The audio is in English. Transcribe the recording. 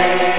day.